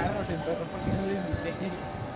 charlas el perro, porque no.